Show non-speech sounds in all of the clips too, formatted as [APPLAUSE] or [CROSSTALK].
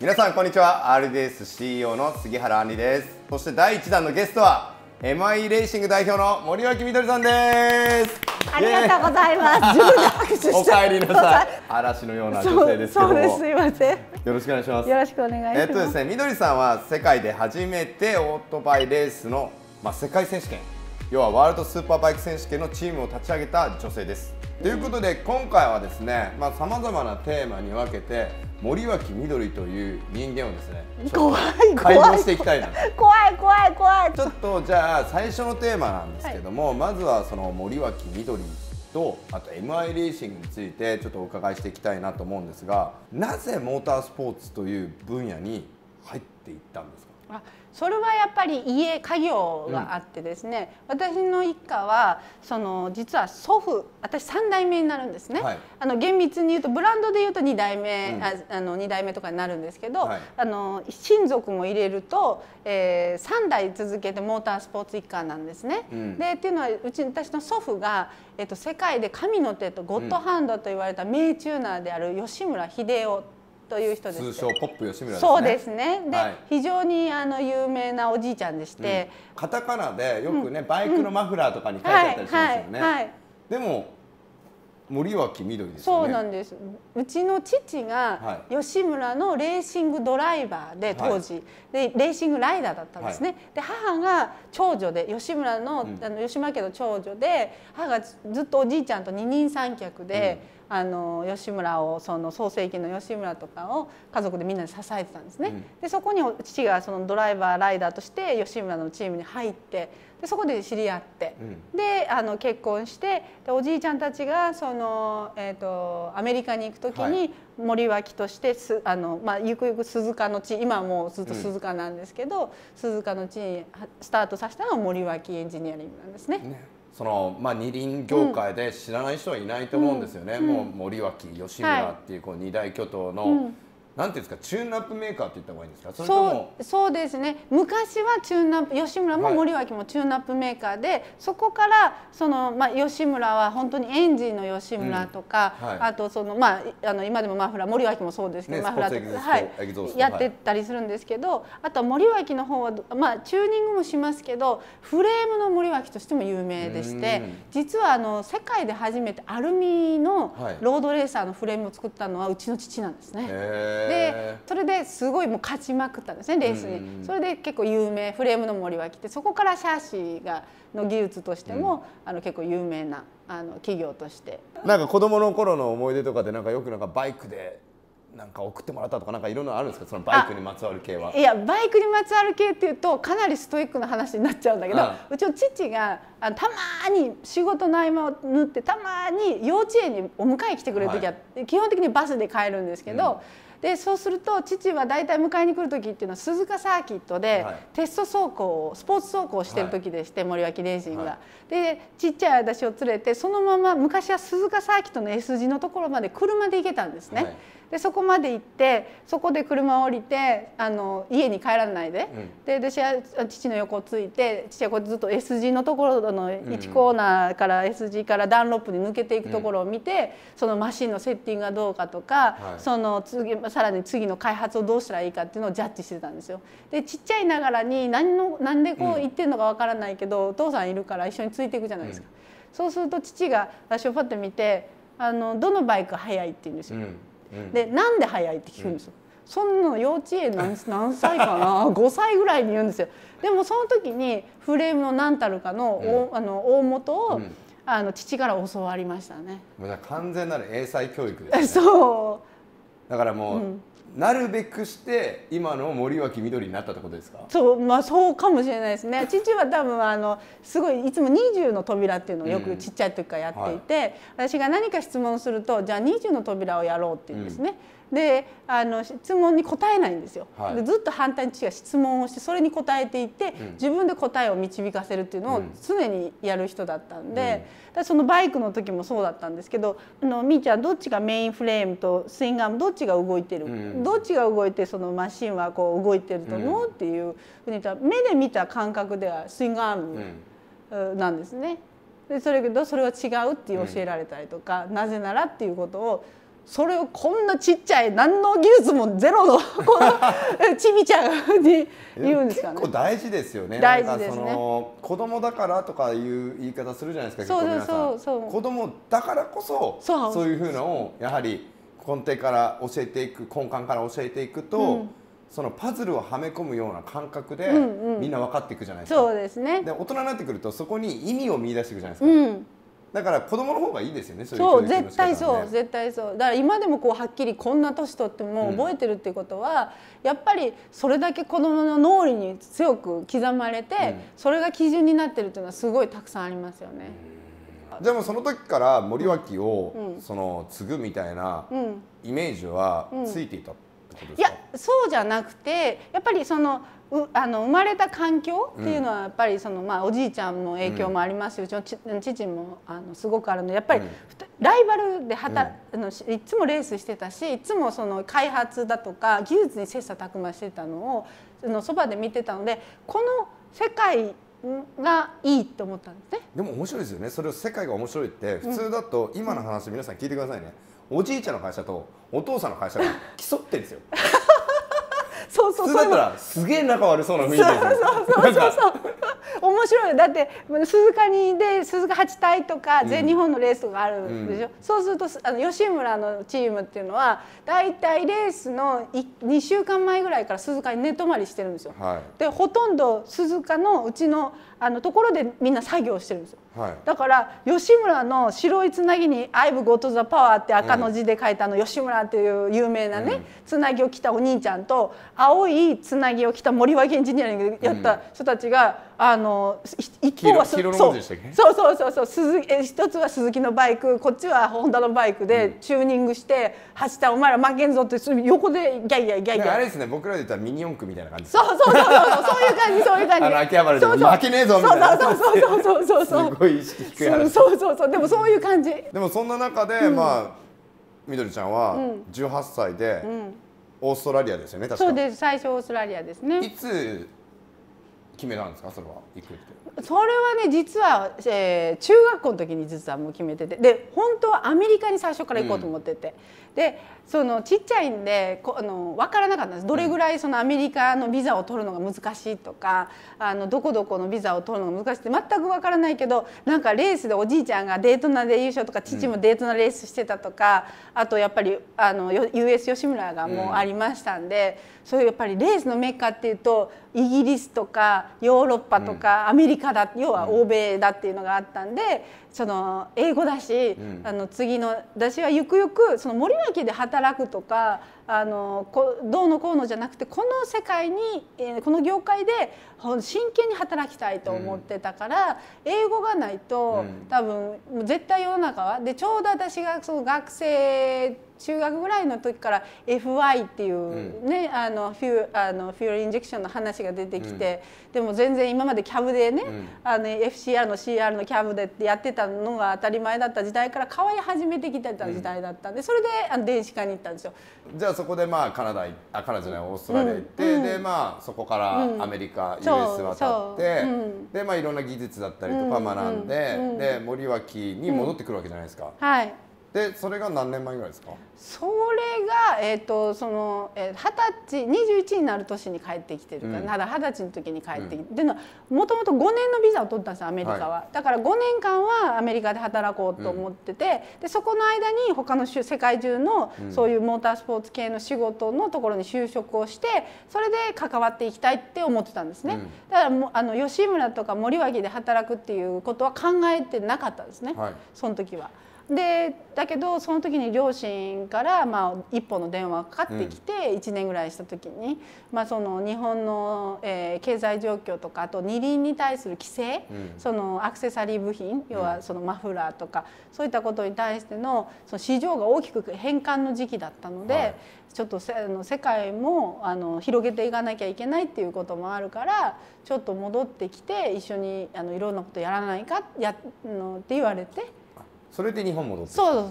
皆さんこんにちは RDS CEO の杉原杏里ですそして第1弾のゲストは MI レーシング代表の森脇みどりさんですありがとうございます。自分で拍手した。お帰りなさい嵐のような女性ですけどもそうです。すいません。よろしくお願いしますよろしくお願いします。えっとですね、みどりさんは世界で初めてオートバイレースの、まあ、世界選手権要はワールドスーパーバイク選手権のチームを立ち上げた女性です。ということで今回はですねさまざ、まなテーマに分けて森脇みどりという人間をですね怖い解怖い。剖していきたいな。と怖い怖い怖い。ちょっとじゃあ最初のテーマなんですけども、まずはその森脇みどりとあと MI レーシングについてちょっとお伺いしていきたいなと思うんですがなぜモータースポーツという分野に入っていったんですか？あそれはやっぱり家家業があってですね、私の一家はその実は祖父私3代目になるんですね、はい。あの厳密に言うとブランドで言うと2代目、うん。ああの2代目とかになるんですけど、はい。あの親族も入れると、えー、3代続けてモータースポーツ一家なんですね。うん。でっていうのはうち私の祖父が、えっと、世界で神の手とゴッドハンドと言われた名チューナーである吉村秀夫という人です。通称ポップ吉村ですね。そうですね。で、はい。非常にあの有名なおじいちゃんでして、カタカナでよくね、バイクのマフラーとかに書いてあったりしますよね、はいはいでも森脇みどりですね。うなんです。うちの父はが吉村のレーシングドライバーで当時、でレーシングライダーだったんですね。で母が長女で吉村の,、うん。あの吉村家の長女で母がずずっとおじいちゃんと二人三脚で、あの吉村をその創世紀の吉村とかを家族でみんなで支えてたんですね。うんでそこにお父がそのドライバーライダーとして吉村のチームに入ってでそこで知り合って。うんであの結婚してでおじいちゃんたちがその、えー、とアメリカに行く時はに森脇としてすあの、まあ、ゆくゆく鈴鹿の地今はもうずっと鈴鹿なんですけど、鈴鹿の地にはスタートさせたのが森脇エンジニアリングなんですね。ねそのまあ二輪業界で知らない人はいないと思うんですよね、もう森脇吉村っていうこう二大巨頭の、うんなんていうんですかチューンナップメーカーって言った方がいいんですか？それともそうそうですね。昔はチューンナップ吉村はい。も森脇もチューンナップメーカーで、そこからその、まあ、吉村は本当にエンジンの吉村とか、うんはい。あとその、まあ、あの今でもマフラー森脇もそうですけど、ねマフラーとスポーツエグゾーストはい。やってたりするんですけど、あとは森脇の方は、まあ、チューニングもしますけどフレームの森脇としても有名でしてうん。実はあの世界で初めてアルミのはい。ロードレーサーのフレームを作ったのはうちの父なんですね。へでそれですごいもう勝ちまくったんですねレースに、うんそれで結構有名フレームの森脇ってそこからシャーシーがの技術としても、あの結構有名なあの企業として。ーなんか子供の頃の思い出とかでなんかよくなんかバイクでなんか送ってもらったとかなんかいろんなのあるんですか？そのバイクにまつわる系は。いやバイクにまつわる系っていうとかなりストイックな話になっちゃうんだけど、ううちの父があのたまに仕事の合間を縫ってたまに幼稚園にお迎え来てくれる時は、基本的にバスで帰るんですけど、でそうすると父は大体迎えに来る時っていうのは鈴鹿サーキットではいテスト走行をスポーツ走行をしてる時でして、森脇レーシングが。はでちっちゃい私を連れてそのまま昔は鈴鹿サーキットの S 字のところまで車で行けたんですね。はいでそこまで行ってそこで車を降りてあの家に帰らないで、で私は父の横をついて父はこうずっと S 字のところの1コーナーから S 字からダンロップに抜けていくところを見て、そのマシンのセッティングがどうかとか、はい。その次さらに次の開発をどうしたらいいかっていうのをジャッジしてたんですよ。でちっちゃいながらに何のなんでこう言ってるのかわからないけど、お父さんいるから一緒についていくじゃないですか。そうすると父が私をパッと見てあのどのバイクが速いって言うんですよ。うんうんでなんで早いって聞くんですよ、そんなの幼稚園何何歳かな？[LAUGHS] 5歳ぐらいに言うんですよ。でもその時にフレームの何たるかの,お、あの大元を、うん。あの父から教わりましたね。もうじゃあ完全なる英才教育ですね。[LAUGHS] そだからもう、うん。なるべくして今の森脇みどりになったってことですか？うそうまあそうかもしれないですね。[LAUGHS] 父は多分あのすごいいつも20の扉っていうのをよくちっちゃい時からやっていて、私が何か質問するとじゃあ20の扉をやろうって言うんですね。であの質問に答えないんですよ、はい。でずっと反対に父が質問をしてそれに答えていって、うん。自分で答えを導かせるっていうのをうん。常にやる人だったんで、だからそのバイクの時もそうだったんですけどあのみーちゃんどっちがメインフレームとスイングアームどっちが動いてる、うん。どっちが動いてそのマシンはこう動いてると思う、っていうふうに言ったら目で見た感覚ではスイングアーうムん。なんですね。でそれけどそれは違うって教えられたりとか、なぜならっていうことをそれをこんなちっちゃい何の技術もゼロのこの [LAUGHS] ちびちゃんに言うんですかね。結構大事ですよね。大事ですね。子供だからとかいう言い方するじゃないですかそう結構皆さん。そうそう子供だからこそそう。そういうふうのをやはり根底から教えていく根幹から教えていくと、うん。そのパズルをはめ込むような感覚で、みんな分かっていくじゃないですか。そうですね。で大人になってくるとそこに意味を見出していくじゃないですか、うんだから子供の方がいいですよねそういうそう教育の絶対そう絶対そう。だから今でもこうはっきりこんな年取っても覚えてるっていうことは、やっぱりそれだけ子どもの脳裏に強く刻まれて、うん。それが基準になってるっていうのはすごいたくさんありますよね。じゃあもうその時から森脇を、うん。その継ぐみたいなうん。イメージはうん。ついていた？ってことですか、いやそうじゃなくてやっぱりそのうあの生まれた環境っていうのはやっぱりその、まあ、おじいちゃんの影響もありますし、うちのち父もあのすごくあるのでやっぱり、うん。ライバルで働、あのしいつもレースしてたしいつもその開発だとか技術に切磋琢磨してたのをそのそばで見てたのでこの世界がいいって思ったんですね。でも面白いですよね。それを世界が面白いって普通だと今の話皆さん聞いてくださいねおじいちゃんの会社とお父さんの会社が競ってるんですよ。[LAUGHS] そうそう普通だったそうらすげえ仲悪そうな雰囲気ですよ。そうそうそうそう。面白い。よだって鈴鹿にで鈴鹿八体とか全日本のレースがあるでしょ、うそうするとあの吉村のチームっていうのは大体レースのい2週間前ぐらいから鈴鹿に寝泊まりしてるんですよ。はい。でほとんど鈴鹿のうちのあのところでみんな作業してるんですよ。はい。だから吉村の白いつなぎに「アイブ・ゴト・ザ・パワー」って赤の字で書いたあの吉村っていう有名なね、うん。つなぎを着たお兄ちゃんと青いつなぎを着た森脇エンジニアリングやった人たちが、あのい一方はそうそうそうそうそう鈴え一つは鈴木のバイクこっちはホンダのバイクでチューニングして走ったお前ら負けんぞって横でギャイギャイギャイギャイ。であれですね僕らで言ったらミニ四駆みたいな感じそうそうそうそうそうそういう感じそういう感じ。あの秋葉原でそうそう。負けねえぞみたいな。そうそうそうそうそうそう。すごい意識低い話。そうそうそう。でもそういう感じ。でもそんな中で、まあみどりちゃんはん。18歳でん。オーストラリアですよね確か。そうです。最初オーストラリアですね。いつ決めたんですか？それは行くって。それはね実は、えー中学校の時に実はもう決めてて。で本当はアメリカに最初から行こうと思ってて、でそのちっちゃいんでこあの分からなかったんです。どれぐらいそのアメリカのビザを取るのが難しいとかあのどこどこのビザを取るのが難しいって全く分からないけどなんかレースでおじいちゃんがデートナで優勝とか父もデートナレースしてたとか、あとやっぱりあのよ US 吉村がもうありましたんで、そういうやっぱりレースのメッカっていうとイギリスとかヨーロッパとかアメリカだ要は欧米だっていうのがあったんでその英語だし、ん。あの次の私はゆくゆくその森脇で働くとかあのこどうのこうのじゃなくてこの世界に、えーこの業界で真剣に働きたいと思ってたから、英語がないと、うん。多分絶対世の中は。でちょうど私がその学生中学ぐらいの時から FY っていうね、あのフューあのフュールインジェクションの話が出てきて、でも全然今までキャブでね、ん。あの FCR の CR のキャブでやってたのが当たり前だった時代から変わり始めてきてた時代だったんで、それであの電子化に行ったんですよ。じゃあそこでまあカナダいあカナダじゃないオーストラリア行って、うん。でまあそこからアメリカ、US 渡って、でまあいろんな技術だったりとか学んで、うんうん。で森脇に戻ってくるわけじゃないですか、はいでそれが何年前ぐらいですか？それが、えー、とそのえー二十、歳21になる年に帰ってきてるから、うだ二十歳の時に帰ってきて、でのもともと5年のビザを取ったんですよアメリカは、はだから5年間はアメリカで働こうと思ってて、でそこの間に他の世界中のそういうモータースポーツ系の仕事のところに就職をしてそれで関わっていきたいって思ってたんですね、うん。だからもうあの吉村とか森脇で働くっていうことは考えてなかったんですね、はい。その時は。でだけどその時に両親から、まあ、一本の電話がかかってきて、1年ぐらいした時に、まあ、その日本の、えー経済状況とかあと二輪に対する規制、うん。そのアクセサリー部品要はそのマフラーとかそういったことに対してのその市場が大きく変換の時期だったので、はい。ちょっとせあの世界もあの広げていかなきゃいけないっていうこともあるからちょっと戻ってきて一緒にあのいろんなことやらないかやのって言われて。それで日本戻ってそうそう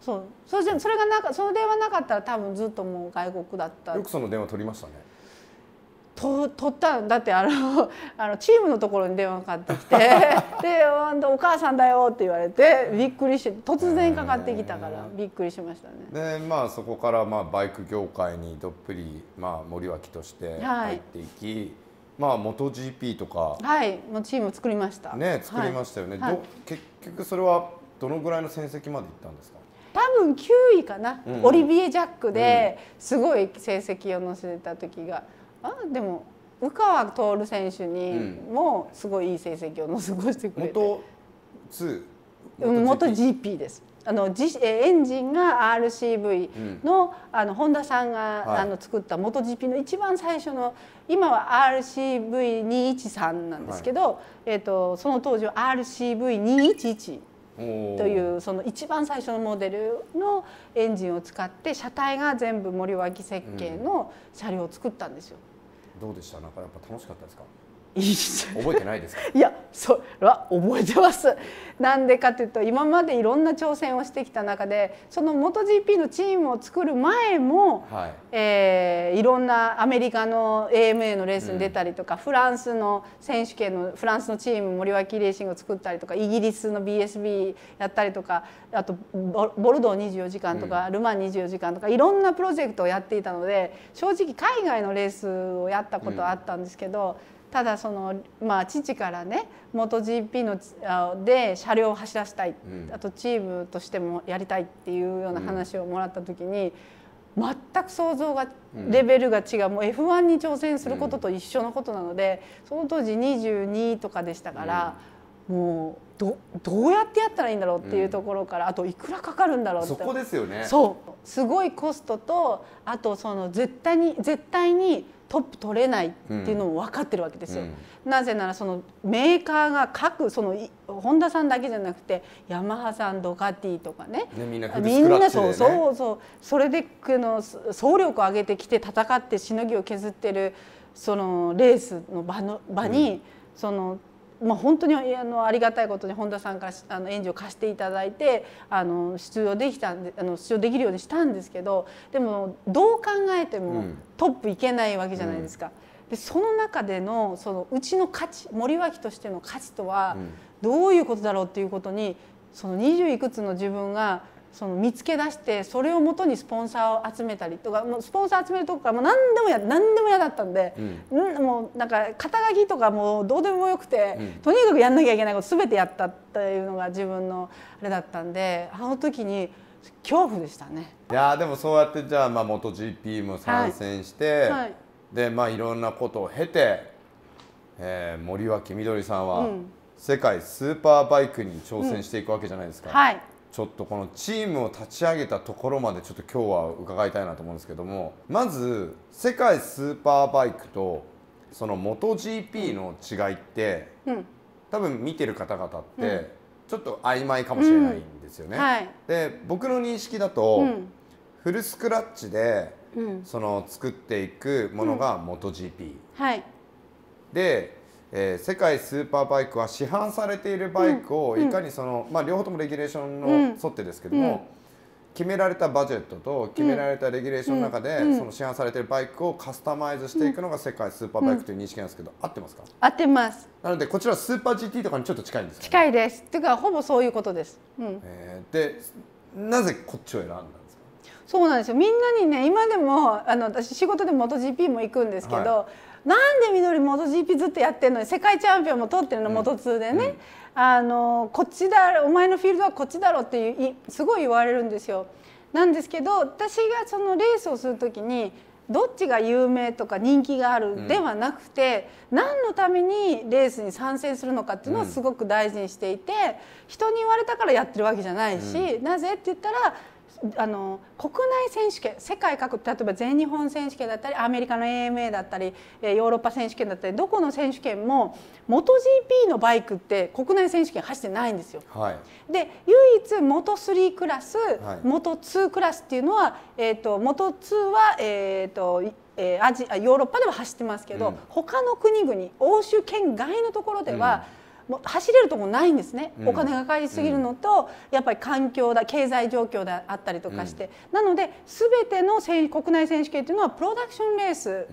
そうそう。それそれがなかその電話なかったら多分ずっともう外国だった。よくその電話取りましたね。と取ったんだってあの [LAUGHS] あのチームのところに電話かかってきて [LAUGHS] でお母さんだよって言われてびっくりして突然かかってきたからびっくりしましたね。でまあそこからまあバイク業界にどっぷりまあ森脇として入っていき、はい、まあ MotoGP とかはい。もうチーム作りました。ね作りましたよね、はい、ど結局それはどのぐらいの戦績までいったんですか？多分9位かな、うん。うん、オリビエ・ジャックですごい成績を載せた時が。あでも宇川徹選手にもすごいいい成績を残してくれて、元2元 GP です。あのエンジンが RCV の,、あの本田さんが、あの作った元 GP の一番最初の今は RCV213 なんですけど、えー、とその当時は RCV211 というその一番最初のモデルのエンジンを使って車体が全部森脇設計の車両を作ったんですよ。どうでした？なんかやっぱ楽しかったですか？覚えてないですか？いやそれは覚えてます。なんでかというと今までいろんな挑戦をしてきた中でその MotoGP のチームを作る前も、はい。えー、いろんなアメリカの AMA のレースに出たりとか、うん、フランスの選手権のフランスのチーム森脇レーシングを作ったりとかイギリスの BSB やったりとかあとボルドー24時間とか、うん、ル・マン24時間とかいろんなプロジェクトをやっていたので正直海外のレースをやったことはあったんですけど。うんただその、まあ、父からね MotoGP ので車両を走らせたい、うん、あとチームとしてもやりたいっていうような話をもらった時に、うん、全く想像がレベルが違う、もう F1 に挑戦することと一緒のことなので、その当時22とかでしたから。もうどどうやってやったらいいんだろうっていうところから、あといくらかかるんだろうって。そこですよね。そう。すごいコストとあとその絶対に絶対にトップ取れないっていうのも分かってるわけですよ。うん、なぜならそのメーカーが各その本田さんだけじゃなくてヤマハさんドカティとかね、ね、みんな、みんなそうそうそう。それでの総力を上げてきて戦ってしのぎを削ってるそのレースの場の場に、うん、そのまあ、本当にあのありがたいことに本田さんからあの援助を貸していただいてあの出場できたんであの出場できるようにしたんですけどでもどう考えてもトップいけないわけじゃないですか。でその中でのそのうちの価値森脇としての価値とはどういうことだろうっていうことにその20いくつの自分がその見つけ出してそれをもとにスポンサーを集めたりとかもうスポンサー集めるとこからもう何でもや何でも嫌だったんで、うん、もうなんか肩書きとかもうどうでもよくて、うん、とにかくやんなきゃいけないこと全てやったっていうのが自分のあれだったんであの時に恐怖でしたね。いやでもそうやってじゃあ、まあ、MotoGP も参戦して、はい。はい、でまあいろんなことを経て、えー、森脇みどりさんは、世界スーパーバイクに挑戦していくわけじゃないですか。はいちょっとこのチームを立ち上げたところまでちょっと今日は伺いたいなと思うんですけどもまず世界スーパーバイクとその MotoGP の違いって、うん、多分見てる方々ってちょっと曖昧かもしれないんですよね。うんはい、で僕の認識だと、うん、フルスクラッチで、その作っていくものが MotoGP、はい、でえー、世界スーパーバイクは市販されているバイクをいかにその、まあ、両方ともレギュレーションの沿ってですけども、決められたバジェットと決められたレギュレーションの中で、その市販されているバイクをカスタマイズしていくのが世界スーパーバイクという認識なんですけど、合ってます。か合ってます。なのでこちらスーパー GT とかにちょっと近いんですか、ね、近いです。っていうかほぼそういうことです、うん、えー、でなぜこっちを選んだんですか？そうなんですよ。みんなにね今でもあの私仕事で MotoGP も行くんですけど、はいなんで緑モト GP ずっとやってるのに世界チャンピオンも取ってるの、モト2でね、うん、あのこっちだお前のフィールドはこっちだろっていうすごい言われるんですよ。なんですけど私がそのレースをする時にどっちが有名とか人気があるではなくて、うん、何のためにレースに参戦するのかっていうのをすごく大事にしていて、人に言われたからやってるわけじゃないし、うん、なぜ？って言ったらあの国内選手権世界各例えば全日本選手権だったりアメリカの AMA だったりヨーロッパ選手権だったりどこの選手権も MotoGP のバイクって国内選手権走ってないんですよ。はい、で唯一 Moto3 クラス、はい、Moto2 クラスっていうのは、えーと、Moto2 は、えーとえー、アジヨーロッパでは走ってますけど、うん、他の国々欧州圏外のところでは、うんもう走れるとこないんですね、お金がかかりすぎるのと、やっぱり環境だ経済状況であったりとかして、なので全ての国内選手権っていうのはプロダクションレース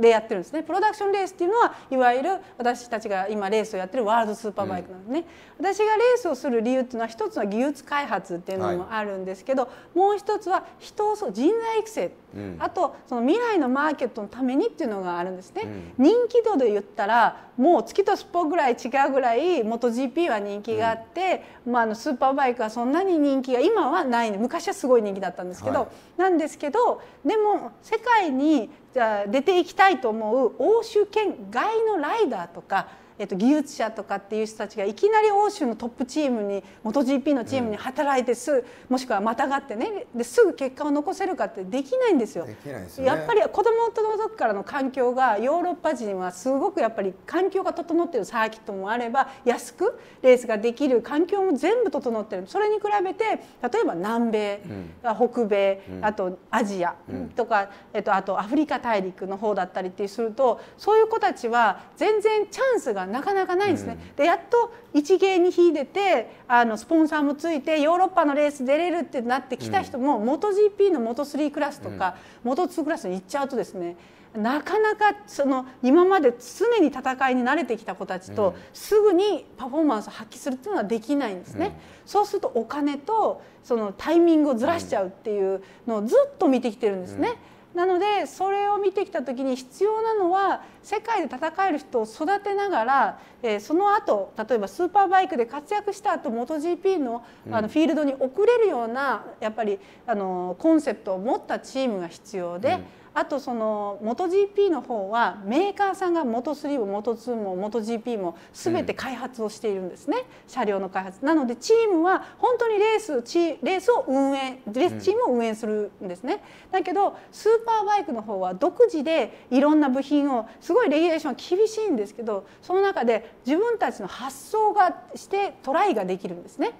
でやってるんですね。プロダクションレースっていうのはいわゆる私たちが今レースをやってるワールドスーパーバイクなんですね、私がレースをする理由っていうのは一つは技術開発っていうのもあるんですけど、はい、もう一つは人を人材育成、うん、あとその未来のマーケットのためにっていうのがあるんですね、うん、人気度で言ったらもう月とスポぐらい違うぐらい MotoGP は人気があって、うん、まあ、あのスーパーバイクはそんなに人気が今はない昔はすごい人気だったんですけど、はい、なんですけどでも世界にじゃ出ていきたいと思う欧州圏外のライダーとかえっと、技術者とかっていう人たちがいきなり欧州のトップチームに MotoGP のチームに働いてす、うん、もしくはまたがってねですぐ結果を残せるかってできないんですよ。すね、やっぱり子供の時からの環境がヨーロッパ人はすごくやっぱり環境が整っている。サーキットもあれば安くレースができる環境も全部整ってる。それに比べて例えば南米、うん、北米、うん、あとアジアとか、えっと、あとアフリカ大陸の方だったりってするとそういう子たちは全然チャンスがなかなかないんですね。うん、でやっと一芸に秀でてあのスポンサーもついてヨーロッパのレース出れるってなってきた人も、うん、MotoGP の Moto3 クラスとか、うん、Moto2 クラスに行っちゃうとですねなかなかその今まで常に戦いに慣れてきた子たちと、すぐにパフォーマンスを発揮するっていうのはできないんですね。そうするとお金とそのタイミングをずらしちゃうっていうのをずっと見てきてるんですね。なのでそれを見てきた時に必要なのは世界で戦える人を育てながら、えー、その後例えばスーパーバイクで活躍した後 MotoGP のあのフィールドに送れるようなやっぱりあのコンセプトを持ったチームが必要で。うんあとその MotoGP の方はメーカーさんが Moto3 も Moto2 も MotoGP も全て開発をしているんですね、うん、車両の開発。なのでチームは本当にレースチレースを運営レースチームを運営するんですね、だけどスーパーバイクの方は独自でいろんな部品をすごいレギュレーションは厳しいんですけどその中で自分たちの発想がしてトライができるんですね。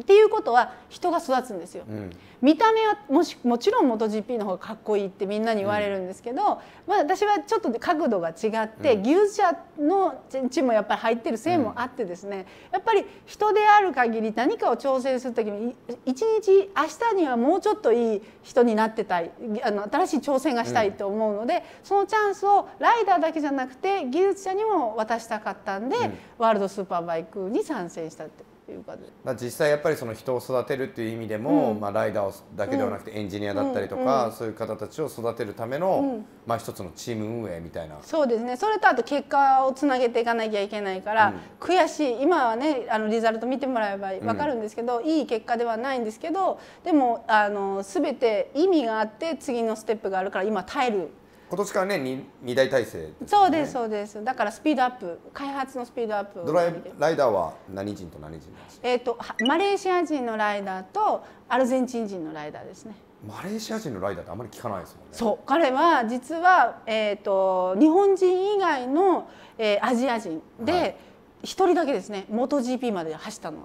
っていうことは人が育つんですよ、うん、見た目はもしもちろん MotoGP の方がかっこいいってみんなに言われるんですけど、うん、まあ、私はちょっと角度が違って、うん、技術者の地もやっぱり入ってるせいもあってですね、やっぱり人である限り何かを挑戦する時に一日明日にはもうちょっといい人になってたいあの新しい挑戦がしたいと思うので、そのチャンスをライダーだけじゃなくて技術者にも渡したかったんで、ワールドスーパーバイクに参戦したって。いうかまあ、実際やっぱりその人を育てるっていう意味でも、うん、まあ、ライダーだけではなくてエンジニアだったりとか、うん、そういう方たちを育てるための、うん、まあ、一つのチーム運営みたいな。そうですね。それとあと結果をつなげていかなきゃいけないから、悔しい。今はねあのリザルト見てもらえば分かるんですけど、いい結果ではないんですけどでもあの全て意味があって次のステップがあるから今耐える今年からね 2, 2大体制、ね、そうですそうです。だからスピードアップ。開発のスピードアップドライライダーは何人と何人えっ、とマレーシア人のライダーとアルゼンチン人のライダーですね。マレーシア人のライダーってあまり聞かないですもんね。そう。彼は実は、えーと、日本人以外の、えー、アジア人で一、はい、人だけですね。MotoGP まで走ったのは。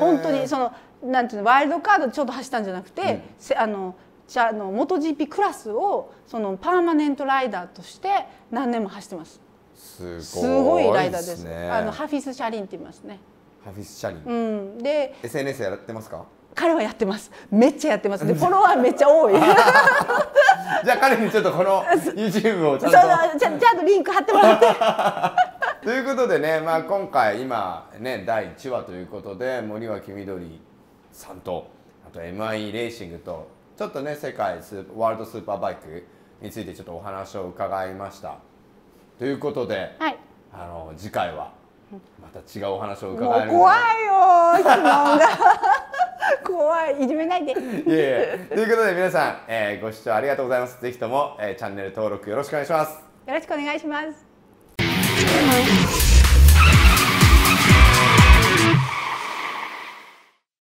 本当にそのなんていうのワイルドカードでちょっと走ったんじゃなくて、うん、あのあの MotoGP クラスをそのパーマネントライダーとして何年も走ってます。すごいライダーです。あのハフィス・シャリンって言いますね。ハフィス・シャリン。うん、で SNS やってますか？彼はやってます。めっちゃやってます。でフォロワーめっちゃ多い。[LAUGHS] じゃあ彼にちょっとこの [LAUGHS] YouTube をちゃんと。じゃじゃあとリンク貼ってもらって。[LAUGHS] ということでね、まあ今回今ね第1話ということで森脇みどりさんとあと MIE レーシングとちょっとね世界スーワールドスーパーバイクについてちょっとお話を伺いました。ということで、はい、あの次回はまた違うお話を伺える怖いよ質問が。[LAUGHS] 怖い。いじめないで。いえ。ということで皆さん、えー、ご視聴ありがとうございます。ぜひとも、えー、チャンネル登録よろしくお願いします。よろしくお願いします